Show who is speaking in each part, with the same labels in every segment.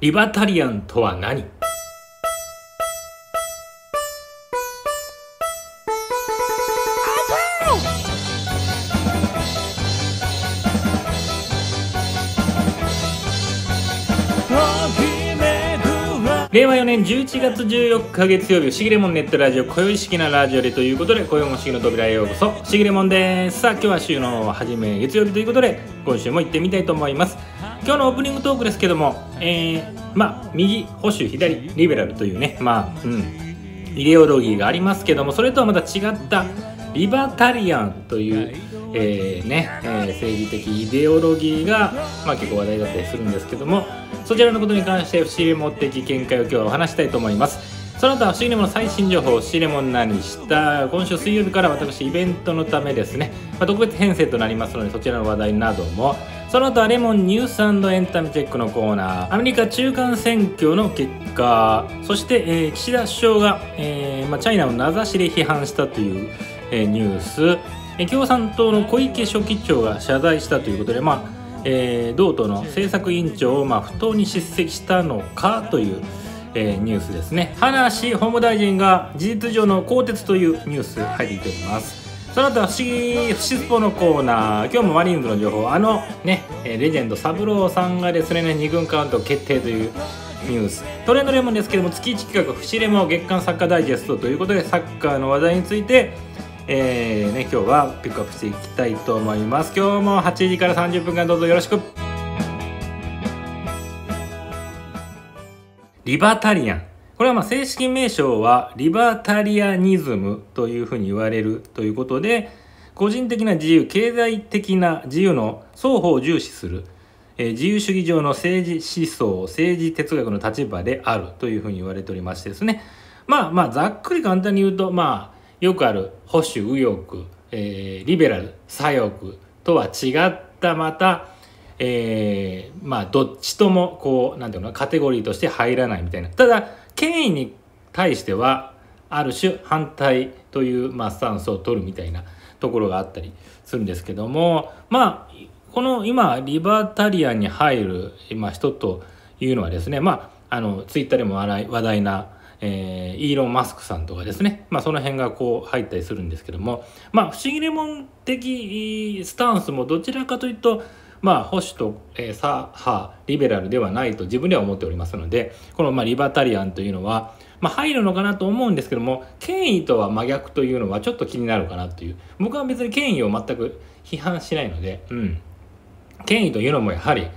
Speaker 1: リバタリアンとは何？令和4年11月14日月曜日しぎれもんネットラジオ今宵式なラジオでということで今宵もしぎの扉へようこそしぎれもんです。さあ今日は週の初め月曜日ということで今週も行ってみたいと思います。今日のオープニングトークですけどもえー、まあ右保守左リベラルというねまあうんイデオロギーがありますけどもそれとはまた違ったリバタリアンというえー、ね、えー、政治的イデオロギーが、まあ、結構話題だったりするんですけどもそちらのことに関して不思議も的見解を今日はお話したいと思います。その他不思議レモンの最新情報、不思議レモン何した今週水曜日から私イベントのためですね、まあ、特別編成となりますのでそちらの話題などもその他レモンニュースエンタメチェックのコーナー。アメリカ中間選挙の結果。そして、えー、岸田首相が、えーまあ、チャイナを名指しで批判したという、えー、ニュース。共産党の小池書記長が謝罪したということで、まあえー、同党の政策委員長を、まあ、不当に叱責したのかという、えー、ニュースですね。葉梨法務大臣が事実上の更迭というニュース入ってきております。その後は不思議不思スポのコーナー。今日もマリーンズの情報。あのねレジェンド三郎さんがですね2軍カウント決定というニュース。トレンドレモンですけども月1企画「不思レモン月間サッカーダイジェスト」ということでサッカーの話題についてえーね、今日はピックアップしていきたいと思います。今日も8時から30分間どうぞよろしく。リバタリアン。これはま正式名称はリバタリアニズムというふうに言われるということで個人的な自由経済的な自由の双方を重視する、え、自由主義上の政治思想政治哲学の立場であるというふうに言われておりましてですね。まあまあざっくり簡単に言うとまあよくある保守右翼、えー、リベラル左翼とは違ったまた、えー、まあどっちともこうなんていうのカテゴリーとして入らないみたいな。ただ権威に対してはある種反対という、まあ、スタンスを取るみたいなところがあったりするんですけどもまあこの今リバタリアンに入る今人というのはですねまああのツイッターでも話題なえー、イーロン・マスクさんとかですね、まあ、その辺がこう入ったりするんですけども、まあ、不思議レモン的スタンスもどちらかというと、まあ、保守と、えー、左派リベラルではないと自分では思っておりますのでこの、まあ、リバタリアンというのは、まあ、入るのかなと思うんですけども権威とは真逆というのはちょっと気になるかなという。僕は別に権威を全く批判しないので、うん、権威というのもやはり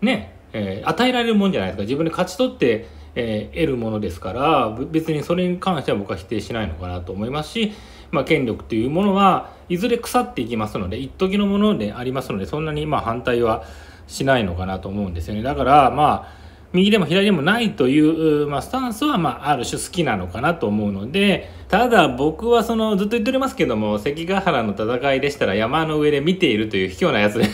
Speaker 1: ね、えー、与えられるもんじゃないですか。自分で勝ち取ってえー、得るものですから別にそれに関しては僕は否定しないのかなと思いますし、まあ、権力というものはいずれ腐っていきますので一時のものでありますのでそんなにま反対はしないのかなと思うんですよね。だからまあ右でも左でもないという、まあ、スタンスは、まあ、ある種好きなのかなと思うのでただ僕はそのずっと言っておりますけども関ヶ原の戦いでしたら山の上で見ているという卑怯なやつで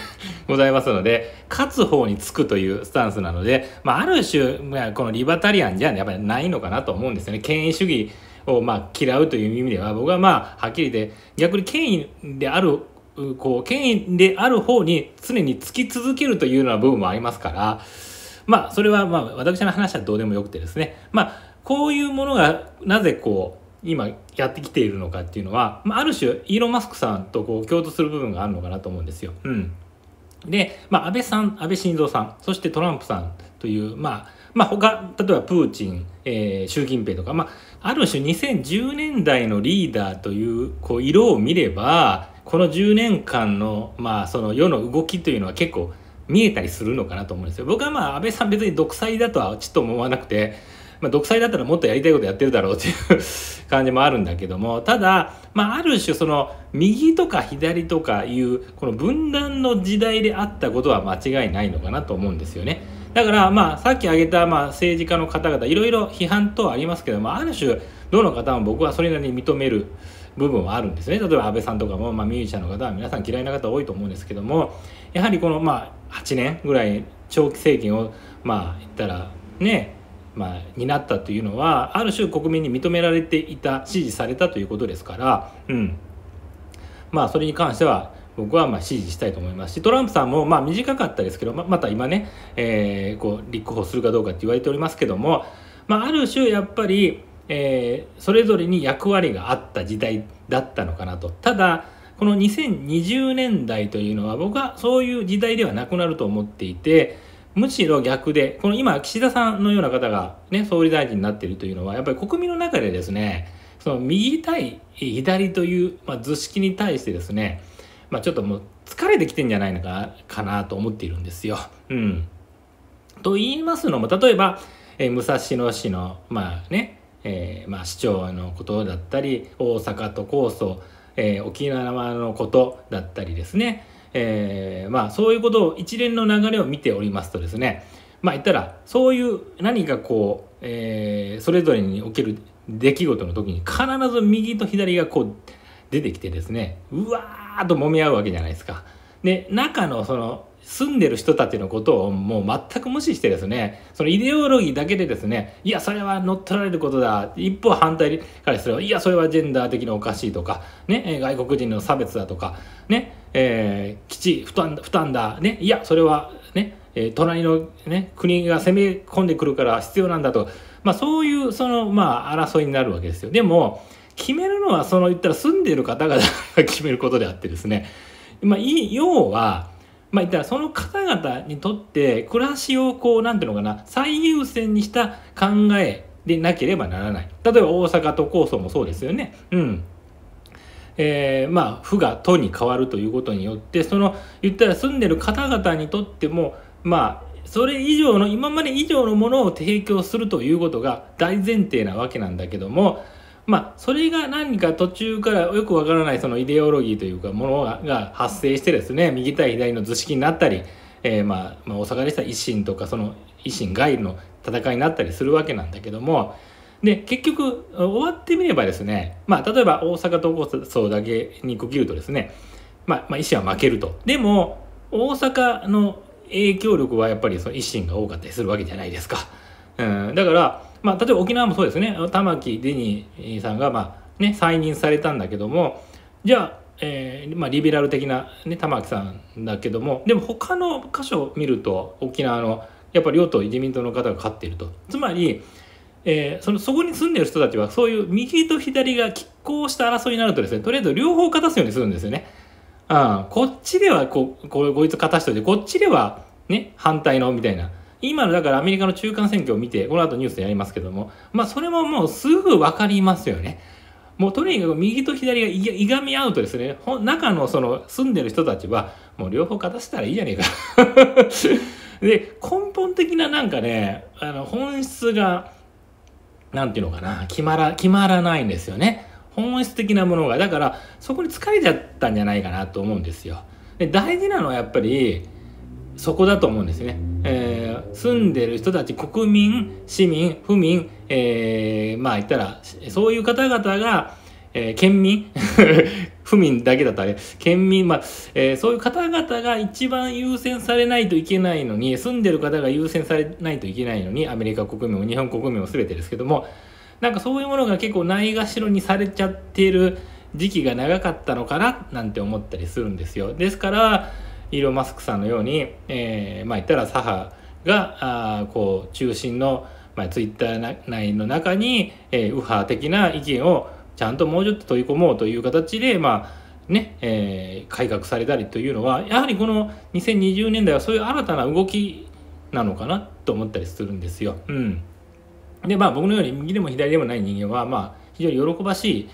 Speaker 1: ございますので勝つ方につくというスタンスなので、まあ、ある種、まあ、このリバタリアンじゃねやっぱりないのかなと思うんですよね。権威主義をまあ嫌うという意味では僕はまあはっきり言って逆に権威であるこう権威である方に常につき続けるというような部分もありますからまあそれはまあ私の話はどうでもよくてですねまあこういうものがなぜこう今やってきているのかっていうのは、まあ、ある種イーロン・マスクさんとこう共通する部分があるのかなと思うんですよ。うん、で、まあ、安倍さん安倍晋三さんそしてトランプさんという、まあまあ、他例えばプーチン、えー、習近平とか、まあ、ある種2010年代のリーダーというこう色を見ればこの10年間の,、まあその世の動きというのは結構見えたりするのかなと思うんですよ。僕はまあ安倍さん別に独裁だとはちょっと思わなくて、まあ、独裁だったらもっとやりたいことやってるだろうっていう感じもあるんだけどもただ、まあ、ある種その右とか左とかいうこの分断の時代であったことは間違いないのかなと思うんですよね。だからまあさっき挙げたまあ政治家の方々いろいろ批判等ありますけどもある種どの方も僕はそれなりに認める部分はあるんですね。例えば安倍さんとかも、まあ、ミュージシャンの方は皆さん嫌いな方多いと思うんですけどもやはりこのまあ8年ぐらい長期政権をまあ言ったらねまあ、担ったというのはある種国民に認められていた支持されたということですから、うん、まあそれに関しては僕はまあ支持したいと思いますしトランプさんもまあ短かったですけどままた今ね、えー、こう立候補するかどうかって言われておりますけども、まあ、ある種やっぱり、えー、それぞれに役割があった時代だったのかなと。ただこの2020年代というのは僕はそういう時代ではなくなると思っていてむしろ逆でこの今岸田さんのような方が、ね、総理大臣になっているというのはやっぱり国民の中でですねその右対左という、まあ、図式に対してですねまあ、ちょっともう疲れてきてんじゃないのかかなと思っているんですよ。うん、と言いますのも例えば、えー、武蔵野市のまあね、えー、まあ、市長のことだったり大阪都構想、えー、沖縄のことだったりですね、えまあ、そういうことを一連の流れを見ておりますとですね。まあ言ったらそういう何かこう、えそれぞれにおける出来事の時に必ず右と左がこう出てきてですね。うわーーと揉み合うわけじゃないですか。で中のその住んでる人たちのことをもう全く無視してですねそのイデオロギーだけでですねいやそれは乗っ取られることだ一方反対からすればいやそれはジェンダー的におかしいとかね外国人の差別だとかねえー、基地負担負担だねいやそれはねえ隣の、ね、国が攻め込んでくるから必要なんだと、まあ、そういうその、まあ、争いになるわけですよ。でも決めるのはその言ったら住んでいる方々が決めることであってですね、まあ、要は、まあ、言ったらその方々にとって暮らしをこうなんていうのかな最優先にした考えでなければならない。例えば大阪都構想もそうですよね。うん。えー、まあ府が都に変わるということによってその言ったら住んでる方々にとってもまあそれ以上の今まで以上のものを提供するということが大前提なわけなんだけどもまあ、それが何か途中からよくわからないそのイデオロギーというかものが発生してですね右対左の図式になったり、えー、まあ、まあ、大阪でしたら維新とかその維新外の戦いになったりするわけなんだけどもで結局終わってみればですね、まあ、例えば大阪都構想だけに区切るとですね、まあ、まあ維新は負けるとでも大阪の影響力はやっぱりその維新が多かったりするわけじゃないですか。うん、だからまあ、例えば沖縄もそうですね。玉城デニーさんが、まあね、再任されたんだけどもじゃあ、えーまあ、リベラル的な、ね、玉城さんだけどもでも他の箇所を見ると沖縄のやっぱり両党自民党の方が勝っていると。つまり、えー、そのそこに住んでる人たちはそういう右と左が拮抗した争いになるとですねとりあえず両方勝たすようにするんですよね。うん、こっちではこここいつ勝たしといてこっちではね反対のみたいな。今のだからアメリカの中間選挙を見て、この後ニュースでやりますけども、まあそれももうすぐ分かりますよね。もうとにかく右と左がいがみ合うとですね、中のその住んでる人たちは、もう両方勝たせたらいいじゃねえか。で、根本的ななんかね、あの本質が、なんていうのかな、決まら、決まらないんですよね。本質的なものが。だから、そこに疲れちゃったんじゃないかなと思うんですよ。で、大事なのはやっぱり、そこだと思うんですね。えー、住んでる人たち、国民、市民、府民、えー、まあ言ったら、そういう方々が、えー、県民 府民だけだったら、県民、まあ、えー、そういう方々が一番優先されないといけないのに、住んでる方が優先されないといけないのに、アメリカ国民も日本国民も全てですけども、なんかそういうものが結構ないがしろにされちゃってる時期が長かったのかな、なんて思ったりするんですよ。ですから、イーロン・マスクさんのように、えー、まあ言ったら左派があこう中心の、まあ、ツイッター内の中に、えー、右派的な意見をちゃんともうちょっと取り込もうという形で、まあねえー、改革されたりというのはやはりこの2020年代はそういう新たな動きなのかなと思ったりするんですよ。うん、でまあ僕のように右でも左でもない人間は、まあ、非常に喜ばしい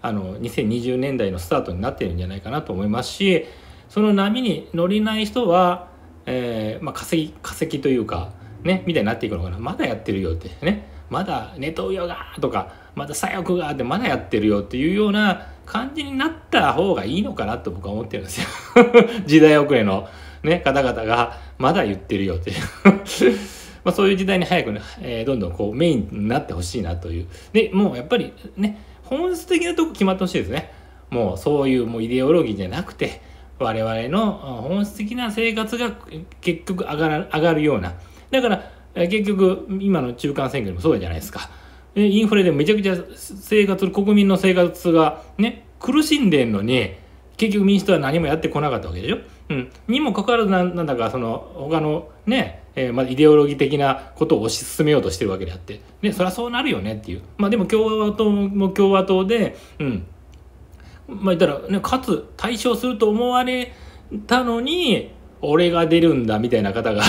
Speaker 1: あの2020年代のスタートになってるんじゃないかなと思いますしその波に乗れない人は、えー、まあ、化石化石というかねみたいになっていくのかな。まだやってるよって。ね。まだネトウヨがとかまだ左翼がってまだやってるよっていうような感じになった方がいいのかなと僕は思ってるんですよ。時代遅れの、ね、方々がまだ言ってるよって まあそういう時代に早くね、えー、どんどんこうメインになってほしいなという。でもうやっぱりね本質的なとこ決まってほしいですね。もうそういうもうイデオロギーじゃなくて我々の本質的な生活が結局上がる上がるような。だから結局今の中間選挙でもそうじゃないですか。インフレでめちゃくちゃ生活国民の生活がね苦しんでんのに結局民主党は何もやってこなかったわけでしょ？うん、にもかかわらずなんだかその他のね、えー、まあ、イデオロギー的なことを推し進めようとしてるわけであって。でそりゃそうなるよねっていう。まあでも共和党も共和党でうん。まあ言ったらねかつ対象すると思われたのに俺が出るんだみたいな方が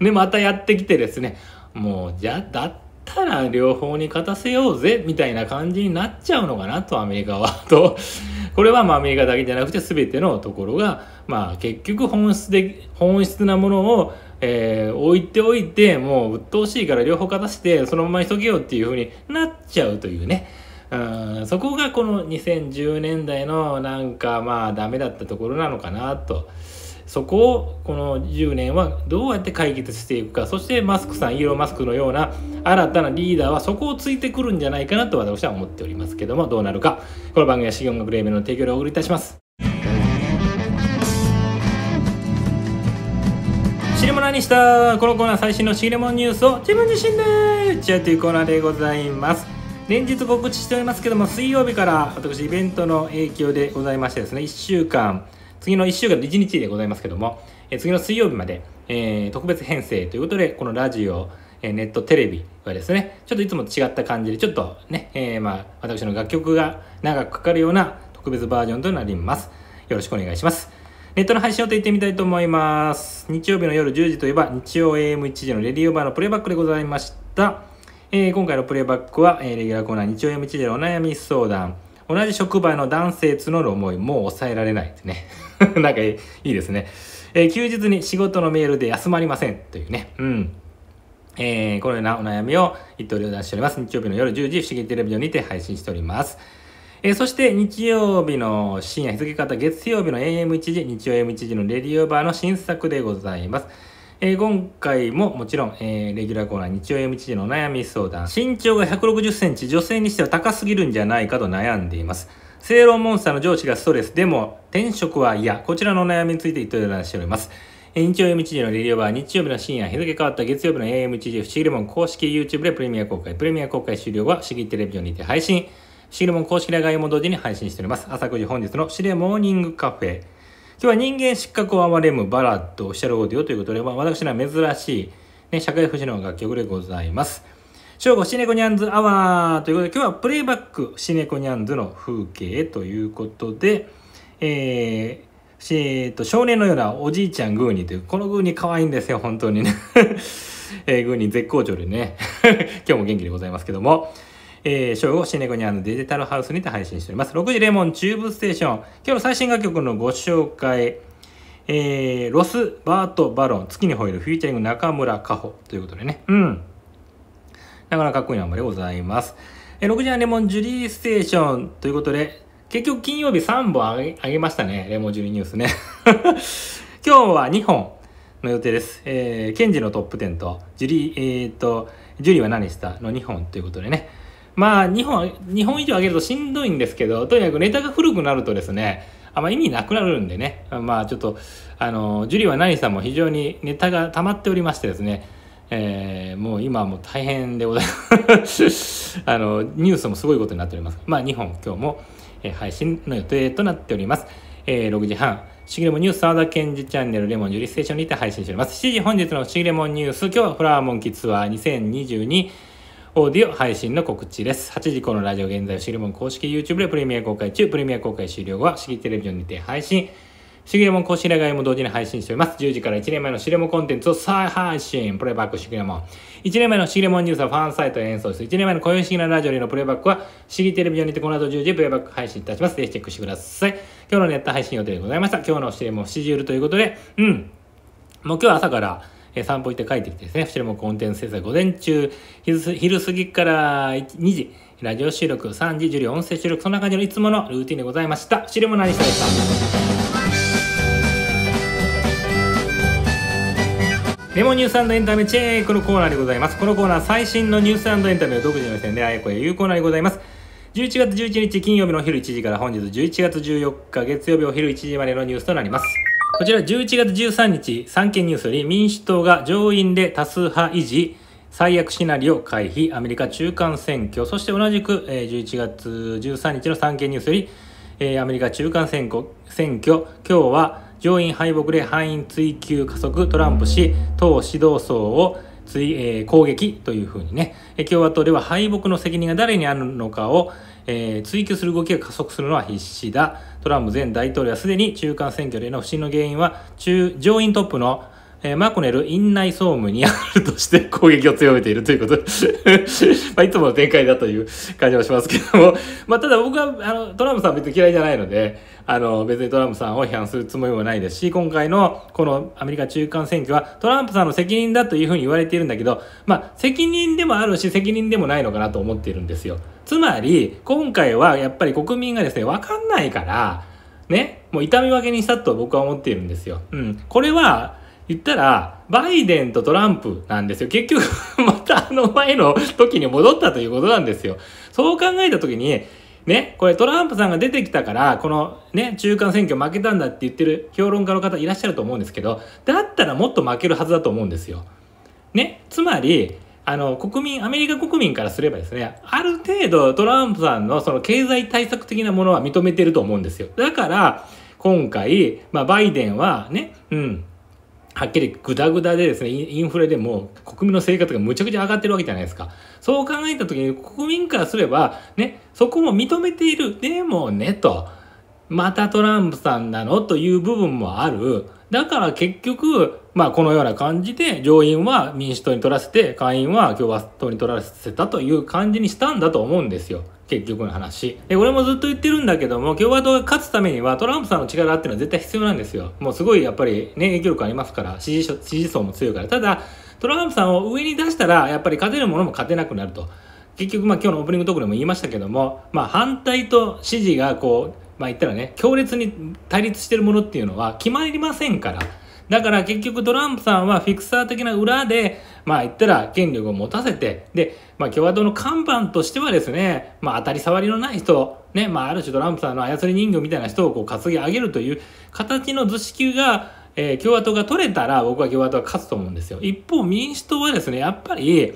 Speaker 1: で またやってきてですねもうじゃだったら両方に勝たせようぜみたいな感じになっちゃうのかなとアメリカは。とこれはまあアメリカだけじゃなくて全てのところがまあ結局本質で本質なものをえー、置いておいてもう鬱陶しいから両方勝たせてそのままにしとけよっていうふうになっちゃうというね。うんそこがこの2010年代のなんかまあダメだったところなのかなと。そこをこの10年はどうやって解決していくか。そしてマスクさんイーロン・マスクのような新たなリーダーはそこをついてくるんじゃないかなと私は思っておりますけども。どうなるか。この番組は資源音楽レーベルの提供でお送りいたします。知り物にした。このコーナー最新のシグレモンニュースを自分自身で打ち合うというコーナーでございます。連日告知しておりますけども水曜日から私イベントの影響でございましてですね1週間次の1週間の1日でございますけども、え次の水曜日まで、えー、特別編成ということで、このラジオ、えネットテレビはですね、ちょっといつもと違った感じで、ちょっとね、えー、まあ、私の楽曲が長くかかるような特別バージョンとなります。よろしくお願いします。ネットの配信をと言ってみたいと思います。日曜日の夜10時といえば、日曜 AM1 時のレディオバーのプレイバックでございました。えー、今回のプレイバックは、えー、レギュラーコーナー日曜 AM1 時のお悩み相談。同じ職場の男性募る思い、もう抑えられないってね。なんかいいですね。えー、休日に仕事のメールで休まりませんというね。うん。えー、このようなお悩みを一刀両断しております。日曜日の夜10時、不思議テレビジョンにて配信しております。えー、そして日曜日の深夜日付方、月曜日の AM1 時、日曜 AM1 時のレディオバーの新作でございます。えー、今回ももちろん、えー、レギュラーコーナー日曜 AM1 時の悩み相談。身長が160センチ、女性にしては高すぎるんじゃないかと悩んでいます。正論モンスターの上司がストレス。でも転職は嫌。こちらのお悩みについて一問いたしております。日曜 AM1 時のレディオは日曜日の深夜日付変わった月曜日の AM1 時不思議レモン公式 YouTube でプレミア公開。プレミア公開終了は不思議テレビジョンにて配信。不思議レモン公式ラガイも同時に配信しております。朝9時本日のシレモーニングカフェ。今日は人間失格を憐れむバラッドオフィシャルオーディオということで、まあ、私には珍しい、ね、社会福祉の楽曲でございます。正午シネコニャンズアワーということで今日はプレイバックシネコニャンズの風景ということで、えー、えー、と少年のようなおじいちゃんグーニーというこのグーニー可愛いんですよ本当にね、えー、グーニー絶好調でね。今日も元気でございますけども。えー、正午シネコニャンズデジタルハウスにて配信しております6時レモンチューブステーション今日の最新楽曲のご紹介えー、ロス・バート・バロン月に吠えるフィーチャリング中村佳穂ということでねうんなかなかかっこいい名前でございます。え6時はレモンジュリーステーションということで、結局金曜日3本あげあげましたね。レモンジュリーニュースね。今日は2本の予定です。えー、ケンジのトップ10と、ジュリー、えっ、と、ジュリーは何したの？2本ということでね。まあ、2本、2本以上上げるとしんどいんですけど、とにかくネタが古くなるとですね、あんま意味なくなるんでね。まあ、ちょっと、あの、ジュリーは何したも非常にネタが溜まっておりましてですね、えー、もう今もう大変でございます あの、ニュースもすごいことになっております。まあ、2本今日も、え、配信の予定となっております。えー、6時半、しぎれもニュース沢田健二チャンネルレモンジュリステーションにて配信しております。7時本日のしぎれもニュース、今日はフラワーモンキーツアー2022オーディオ配信の告知です。8時このラジオ現在、シリモン公式 YouTube でプレミア公開中、プレミア公開終了後は、シギテレビジョンにて配信。シグレモン公式レガイも同時に配信しております。10時から1年前のシグレモンコンテンツを再配信。プレイバックシグレモン。1年前のシグレモンニュースはファンサイトへ演奏する。1年前の雇用式なラジオでのプレイバックは、シギテレビジョンにてこの後10時プレイバック配信いたします。ぜひチェックしてください。今日のネット配信予定でございました。今日のシグレモン7時売るということで、うん。もう今日は朝から、え散歩行って帰ってきてですね、フシレモコンテンツ制作午前中、昼過ぎから2時、ラジオ収録3時、受理音声収録、そんな感じのいつものルーティンでございました。フシレモン何したでしたレモンニュースエンタメチェックのコーナーでございます。このコーナー最新のニュースエンタメを独自の目線であやこや言うコーナーでございます。11月11日金曜日のお昼1時から本日11月14日月曜日お昼1時までのニュースとなります。こちら11月13日、産経ニュースより民主党が上院で多数派維持、最悪シナリオ回避、アメリカ中間選挙、そして同じく11月13日の産経ニュースよりアメリカ中間選挙選挙今日は上院敗北で敗因追及加速トランプ氏党指導層を追、えー攻撃というふうにね共和党では敗北の責任が誰にあるのかを、えー追及する動きが加速するのは必至だ。トランプ前大統領はすでに中間選挙での不信の原因は中上院トップのえーマコネル院内総務にあるとして攻撃を強めているということで まあいつもの展開だという感じはしますけども、まあただ僕はあのトランプさん別に嫌いじゃないので、あの別にトランプさんを批判するつもりもないですし、今回のこのアメリカ中間選挙はトランプさんの責任だというふうに言われているんだけど、まあ責任でもあるし責任でもないのかなと思っているんですよ。つまり、今回はやっぱり国民がですね、わかんないから、ね、もう痛み分けにしたと僕は思っているんですよ。うん。これは、言ったら、バイデンとトランプなんですよ。結局、またあの前の時に戻ったということなんですよ。そう考えた時に、ね、これトランプさんが出てきたから、このね、中間選挙負けたんだって言ってる評論家の方いらっしゃると思うんですけど、だったらもっと負けるはずだと思うんですよ。ね、つまり、あの、国民、アメリカ国民からすればですね、ある程度トランプさんのその経済対策的なものは認めてると思うんですよ。だから、今回、まあ、バイデンはね、うん、はっきりグダグダでですね、インフレでも国民の生活がむちゃくちゃ上がってるわけじゃないですか。そう考えた時に国民からすれば、ね、そこも認めている。でもね、と。またトランプさんなの？という部分もある。だから結局、まあこのような感じで上院は民主党に取らせて、下院は共和党に取らせたという感じにしたんだと思うんですよ。結局の話。で、俺もずっと言ってるんだけども、共和党が勝つためにはトランプさんの力っていうのは絶対必要なんですよ。もうすごいやっぱりね、影響力ありますから、支持層支持層も強いから。ただ、トランプさんを上に出したら、やっぱり勝てるものも勝てなくなると。結局、まあ今日のオープニングトークでも言いましたけども、まあ反対と支持がこう、まあ言ったらね、強烈に対立してるものっていうのは決まりませんから。だから結局トランプさんはフィクサー的な裏で、まあ言ったら権力を持たせて、で、まあ共和党の看板としてはですね、まあ当たり障りのない人、ね、まあある種トランプさんの操り人形みたいな人をこう担ぎ上げるという形の図式が、えー共和党が取れたら僕は共和党が勝つと思うんですよ。一方民主党はですね、やっぱり、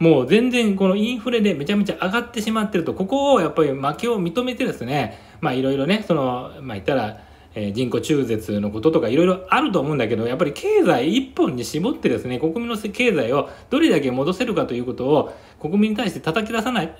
Speaker 1: もう全然このインフレでめちゃめちゃ上がってしまってると、ここをやっぱり負けを認めてですね、まあいろいろね、その、まあ言ったら、え人工中絶のこととかいろいろあると思うんだけど、やっぱり経済一本に絞ってですね、国民の経済をどれだけ戻せるかということを国民に対して叩き出さない、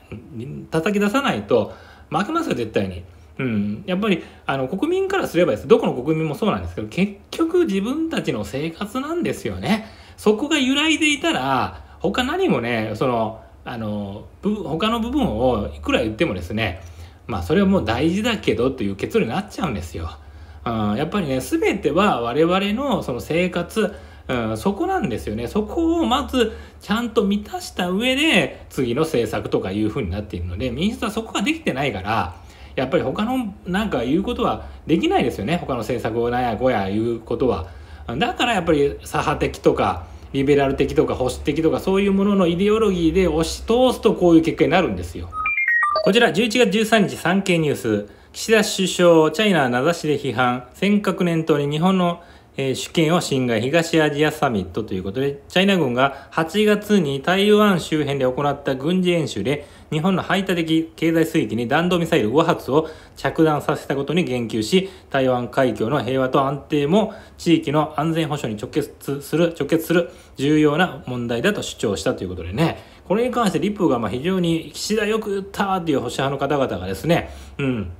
Speaker 1: 叩き出さないと負けますよ、絶対に。うん、やっぱりあの国民からすればですどこの国民もそうなんですけど結局自分たちの生活なんですよねそこが揺らいでいたら他何もねそのあの他の部分をいくら言ってもですねまあそれはもう大事だけどという結論になっちゃうんですよ。うん、やっぱりね全ては我々のその生活うん、そこなんですよね。そこをまずちゃんと満たした上で次の政策とかいう風になっているので民主党はそこができてないからやっぱり他のなんか言うことはできないですよね他の政策をなんやこや言うことは。だからやっぱり左派的とかリベラル的とか保守的とかそういうもののイデオロギーで押し通すとこういう結果になるんですよ。こちら11月13日産経ニュース。岸田首相チャイナ名指しで批判。尖閣念頭に日本の、えー主権を侵害東アジアサミットということでチャイナ軍が8月に台湾周辺で行った軍事演習で日本の排他的経済水域に弾道ミサイル5発を着弾させたことに言及し台湾海峡の平和と安定も地域の安全保障に直結する直結する重要な問題だと主張したということでね。これに関してリプがま非常に岸田よく言ったっていう保守派の方々がですねうん。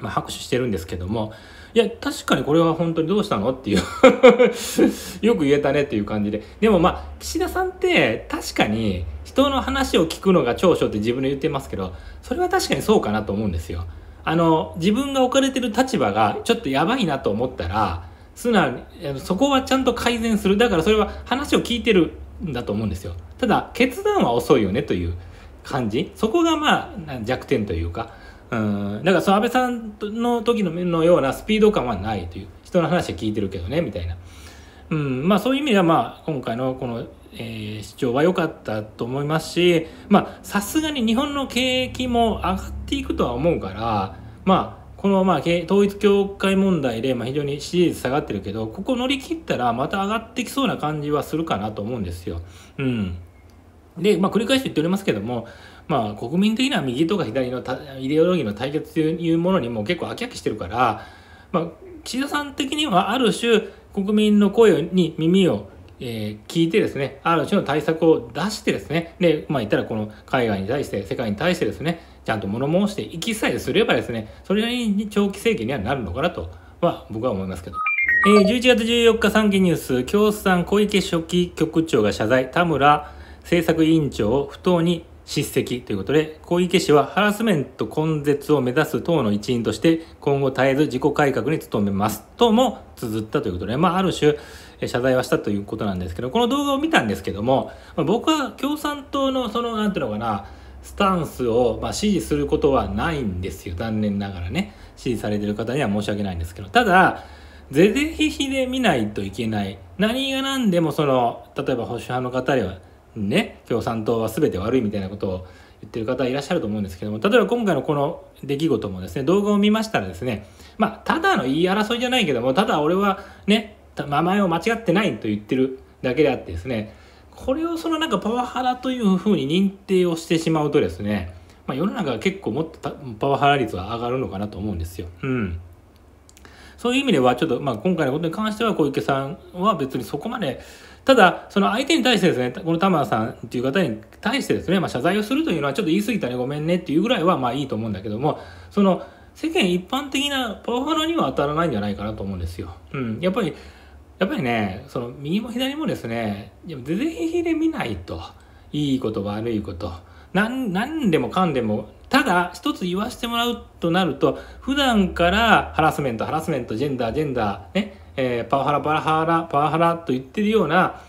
Speaker 1: まあ、拍手してるんですけどもいや確かにこれは本当にどうしたのっていう よく言えたねっていう感じで。でもまあ岸田さんって確かに人の話を聞くのが長所って自分で言ってますけどそれは確かにそうかなと思うんですよ。あの自分が置かれてる立場がちょっとやばいなと思ったら素直にそこはちゃんと改善する。だからそれは話を聞いてるんだと思うんですよ。ただ決断は遅いよねという感じ。そこがまあ弱点というか。うん、だからその安倍さんの時ののようなスピード感はないという。人の話は聞いてるけどねみたいな、うん、まあそういう意味ではまあ今回のこの、えー主張は良かったと思いますしさすがに日本の景気も上がっていくとは思うからまあこのまあ統一教会問題でまあ非常に支持率下がってるけどここ乗り切ったらまた上がってきそうな感じはするかなと思うんですよ。うん。で、まあ、繰り返し言っておりますけども、まあ、国民的には右とか左のイデオロギーの対決というものにも結構飽き飽きしてるから、まあ、岸田さん的にはある種国民の声に耳をえー、聞いてですね、ある種の対策を出してですね、で、まあ言ったらこの海外に対して、世界に対してですね、ちゃんと物申していきさえすればですね、それなりに長期政権にはなるのかなとは僕は思いますけど。えー、11月14日産経ニュース、共産小池書記局長が謝罪、田村政策委員長を不当に叱責ということで、小池氏はハラスメント根絶を目指す党の一員として、今後絶えず自己改革に努めますとも綴ったということで、まあ、ある種、謝罪はしたということなんですけど、この動画を見たんですけども、まあ、僕は共産党のその、なんていうのかな、スタンスを、まあ、支持することはないんですよ。残念ながらね。支持されてる方には申し訳ないんですけど。ただ、是々非々で見ないといけない。何が何でもその、例えば保守派の方では、ね、共産党は全て悪いみたいなことを言ってる方いらっしゃると思うんですけども、例えば今回のこの出来事もですね、動画を見ましたらですね、まあ、ただの言い争いじゃないけども、ただ俺はね、名前を間違ってないと言ってるだけであってですね、これをそのなんかパワハラというふうに認定をしてしまうとですね、まあ、世の中は結構もっとパワハラ率は上がるのかなと思うんですよ。うん。そういう意味では、ちょっと、まあ、今回のことに関しては小池さんは別にそこまでただ、その相手に対してですね、この玉田さんっていう方に対してですね、まあ、謝罪をするというのはちょっと言い過ぎたね、ごめんねっていうぐらいはまあいいと思うんだけども、その世間一般的なパワハラには当たらないんじゃないかなと思うんですよ。うん。やっぱり、やっぱりね、その右も左もですね、全然ひで見ないと。いいこと悪いこと。何、何でもかんでもただ一つ言わせてもらうとなると普段からハラスメントハラスメントジェンダージェンダーねえー、パワハラパワハラパワハラと言ってるような、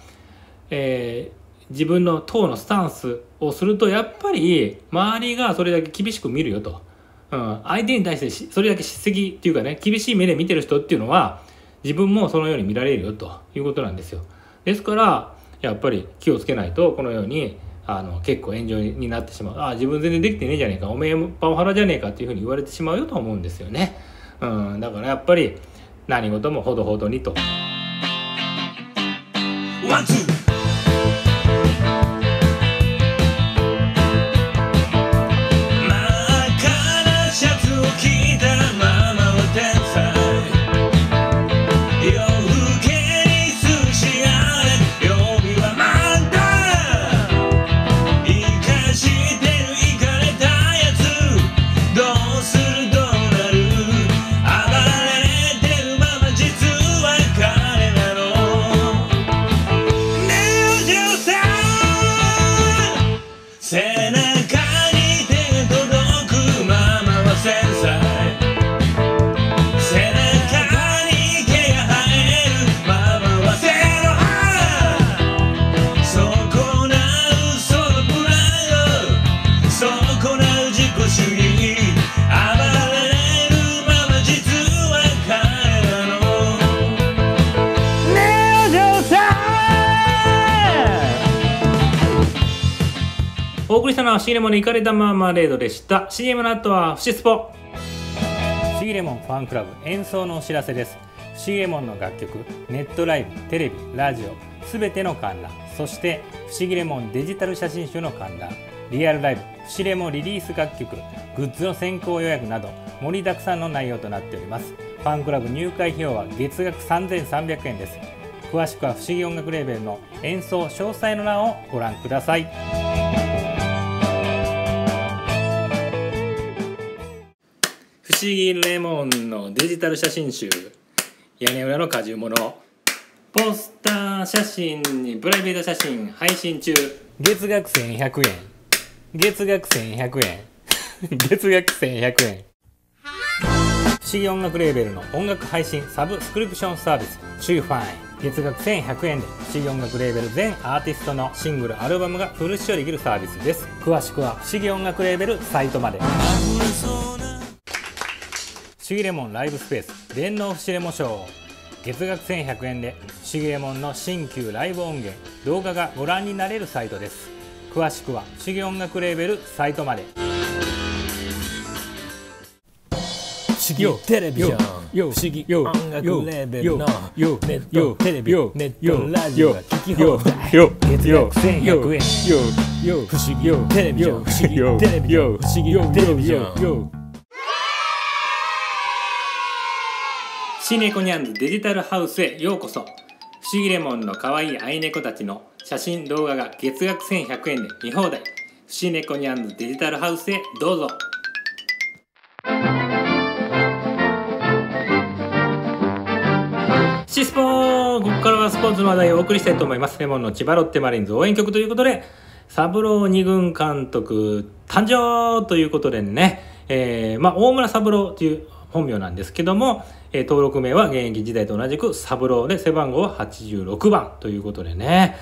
Speaker 1: えー、自分の党のスタンスをするとやっぱり周りがそれだけ厳しく見るよと、うん、相手に対してそれだけ叱責っていうかね厳しい目で見てる人っていうのは自分もそのように見られるよと。いうことなんですよ。ですからやっぱり気をつけないとこのようにあの結構炎上になってしまう。ああ自分全然できてねえじゃねえか。おめえパワハラじゃねえかっていうふうに言われてしまうよと思うんですよね、うん、だからやっぱり何事もほどほどにと。ワンツーシーレモンのイカレダマーマレードでした。CM の後はフシスポ。シーレモンファンクラブ演奏のお知らせです。シーレモンの楽曲ネットライブテレビラジオすべての観覧。そして不思議レモンデジタル写真集の観覧。リアルライブ不思レモンリリース楽曲グッズの先行予約など盛りだくさんの内容となっております。ファンクラブ入会費用は月額3300円です。詳しくは不思議音楽レーベルの演奏詳細の欄をご覧ください。不思議レモンのデジタル写真集屋根裏の果汁物ポスター写真にプライベート写真配信中。月額1100円。月額1100円。月額1100円。不思議音楽レーベルの音楽配信サブスクリプションサービス。シューファイ月額1100円で不思議音楽レーベル全アーティストのシングルアルバムがフル視聴できるサービスです。詳しくは不思議音楽レーベルサイトまで。シギレモンライブスペース電脳不思レモショー。月額1100円で不思議レモンの新旧ライブ音源動画がご覧になれるサイトです。詳しくは不思議音楽レーベルサイトまで。不思議テレビジョン
Speaker 2: 不思議音楽レベルのネットテレビネットラジオが聞き放題。月額1100円。不思議。テレビジョン不思議。テレビジョン不思議テレビジョン
Speaker 1: シネコニャンズデジタルハウスへようこそ。不思議レモンの可愛い愛猫たちの写真動画が月額1100円で見放題。不思猫ニャンズデジタルハウスへどうぞ。シスポーここからはスポーツの話題をお送りしたいと思います。レモンの千葉ロッテマリーンズ応援曲ということで三郎二軍監督誕生ということでね、えー、まあ大村三郎という本名なんですけども、えー、登録名は現役時代と同じく三郎で背番号は86番ということでね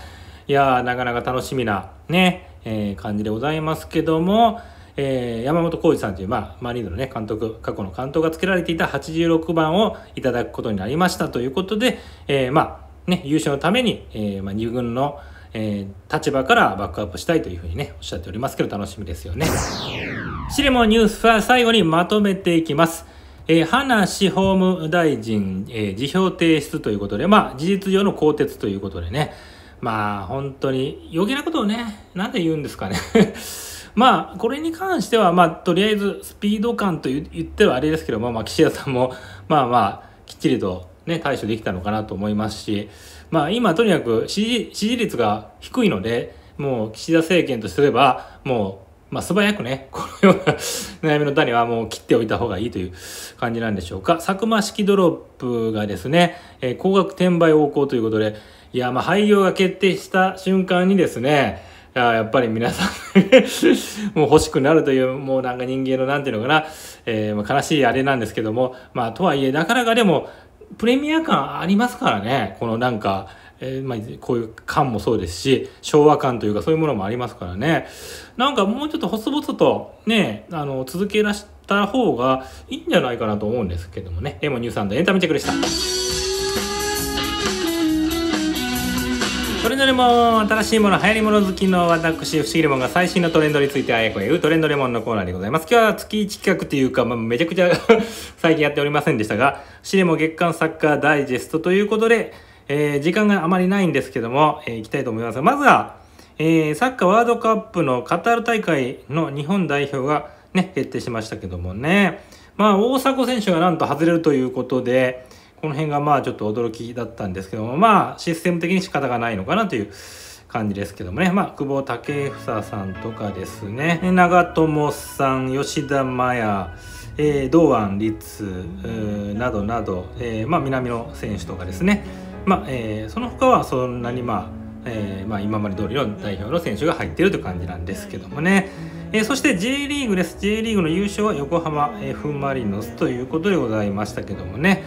Speaker 1: いやーなかなか楽しみなね、えー、感じでございますけども、えー、山本浩二さんという、まあ、マリードのね、監督、過去の監督がつけられていた86番をいただくことになりましたということで、えー、まあ、ね、優勝のために、えー、まあ、2軍の、えー、立場からバックアップしたいというふうにね、おっしゃっておりますけど、楽しみですよね。シレモニュースは最後にまとめていきます。えー、葉氏法務大臣、えー、辞表提出ということで、まあ、事実上の更迭ということでね、まあ、本当に余計なことをね、なんで言うんですかね。まあ、これに関しては、まあ、とりあえずスピード感と言ってはあれですけども、まあ、岸田さんも、まあまあ、きっちりとね、対処できたのかなと思いますし、まあ、今とにかく支持支持率が低いので、もう岸田政権とすれば、もう、まあ、素早くね、このような悩みの種はもう切っておいた方がいいという感じなんでしょうか。佐久間式ドロップがですね、えー、高額転売横行ということで、いや、まあ、廃業が決定した瞬間にですね、ややっぱり皆さん もう欲しくなるという、もうなんか人間のなんていうのかな、えー、悲しいあれなんですけども、まあ、とはいえ、なかなかでも、プレミア感ありますからね、このなんか、えー、まあ、こういう感もそうですし、昭和感というかそういうものもありますからね。なんかもうちょっと細々とね、あの、続けらした方がいいんじゃないかなと思うんですけどもね。レモニュースエンタメチェックでした。それぞれも新しいもの流行りもの好きの私不思議レモンが最新のトレンドについてあやこ言うトレンドレモンのコーナーでございます今日は月1企画というか、まあ、めちゃくちゃ最近やっておりませんでしたが不思議レモン月間サッカーダイジェストということで、えー、時間があまりないんですけども、えー、いきたいと思います。まずは、えー、サッカーワールドカップのカタール大会の日本代表がね決定しましたけどもね。まあ大迫選手がなんと外れるということでこの辺がまあちょっと驚きだったんですけどもまあシステム的に仕方がないのかなという感じですけどもね。まあ久保建英さんとかですね。長友さん吉田麻也えー、堂安律などなど、えーまあ、南野選手とかですね、まあえー、その他はそんなに、まあえーまあ、今まで通りの代表の選手が入っているという感じなんですけどもね、えー、そして J リーグです。J リーグの優勝は横浜 F・ マリノスということでございましたけどもね、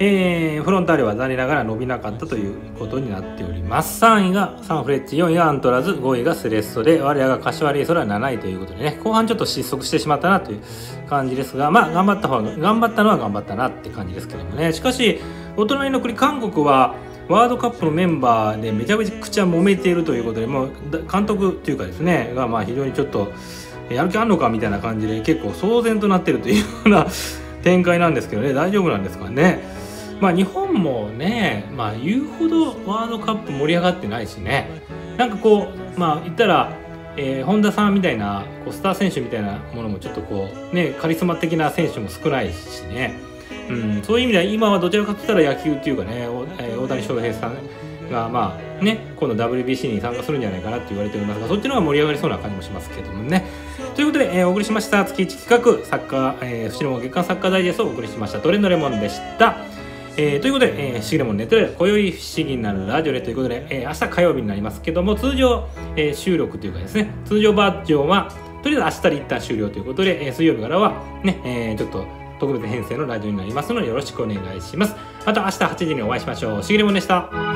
Speaker 1: えー、フロンターレは残念ながら伸びなかったということになっております。3位がサンフレッチ4位がアントラーズ5位がスレッソで我らが柏レイソルは7位ということでね。後半ちょっと失速してしまったなという感じですがまあ頑張った方が頑張ったのは頑張ったなって感じですけどもね。しかしお隣の国韓国はワールドカップのメンバーでめちゃめちゃ揉めているということでもう監督というかですねがまあ非常にちょっとやる気あんのかみたいな感じで結構騒然となっているというような展開なんですけどね。大丈夫なんですかね。まあ日本もね、まあ言うほどワールドカップ盛り上がってないしね、なんかこう、まあ言ったら、えー、本田さんみたいなこうスター選手みたいなものもちょっとこうねカリスマ的な選手も少ないしね、うん、そういう意味では今はどちらかといったら野球っていうかね、大谷翔平さんがまあね今度 WBC に参加するんじゃないかなって言われておりますがそっちの方が盛り上がりそうな感じもしますけどもねということで、えー、お送りしました月1企画サッカー、えー、後ろも月間サッカーダイジェストをお送りしましたトレンドレモンでした。えー、ということで、えー、不思議なもんネットで今宵不思議なラジオでということで、えー、明日火曜日になりますけども通常、えー、収録というかですね通常バージョンはとりあえず明日で一旦終了ということで、えー、水曜日からはね、えー、ちょっと特別編成のラジオになりますのでよろしくお願いします。また明日8時にお会いしましょう。しげれもんでした。